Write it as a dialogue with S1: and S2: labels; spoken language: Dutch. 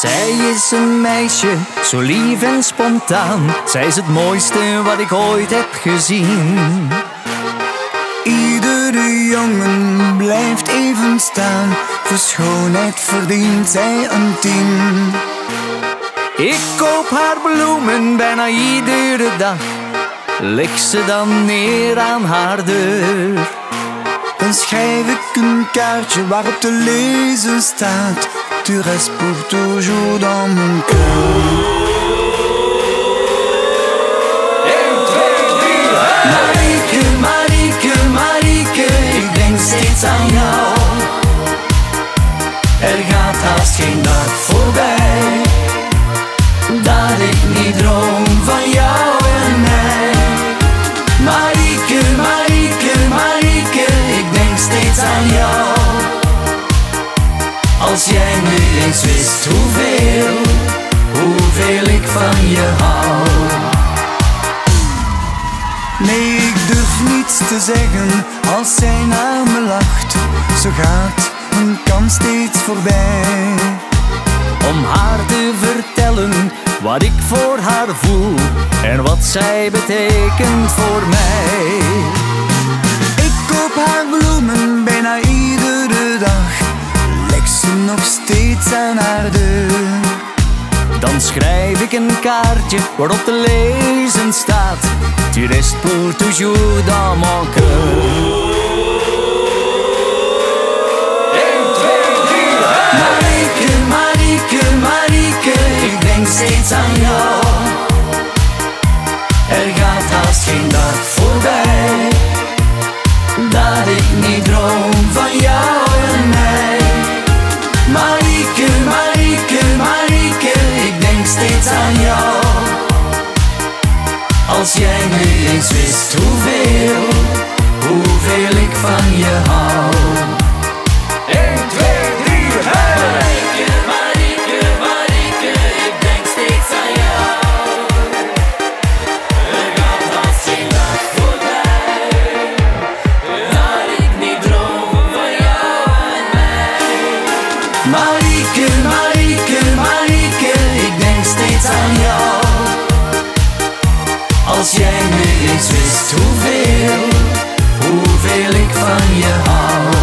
S1: Zij is een meisje, zo lief en spontaan. Zij is het mooiste wat ik ooit heb gezien.
S2: Iedere jongen blijft even staan. Voor schoonheid verdient zij een tien.
S1: Ik koop haar bloemen bijna iedere dag. Leg ze dan neer aan haar deur.
S2: Dan schrijf ik een kaartje waarop te lezen staat. Tu restes pour toujours dans mon cœur.
S1: Marieke, Marieke, Marieke, ik denk steeds aan jou. Er gaat haast geen dag voorbij Als jij nu eens wist hoeveel, hoeveel ik van je hou.
S2: Nee, ik durf niets te zeggen als zij naar me lacht. Zo gaat een kans steeds voorbij.
S1: om haar te vertellen wat ik voor haar voel en wat zij betekent voor mij.
S2: Steeds aan haar deur.
S1: Dan schrijf ik een kaartje waarop te lezen staat: Tu restes pour toujours dans mon cœur. Marieke, Marieke, Marieke, ik denk steeds aan Als jij nu eens Is wist hoeveel, hoeveel ik van je hou.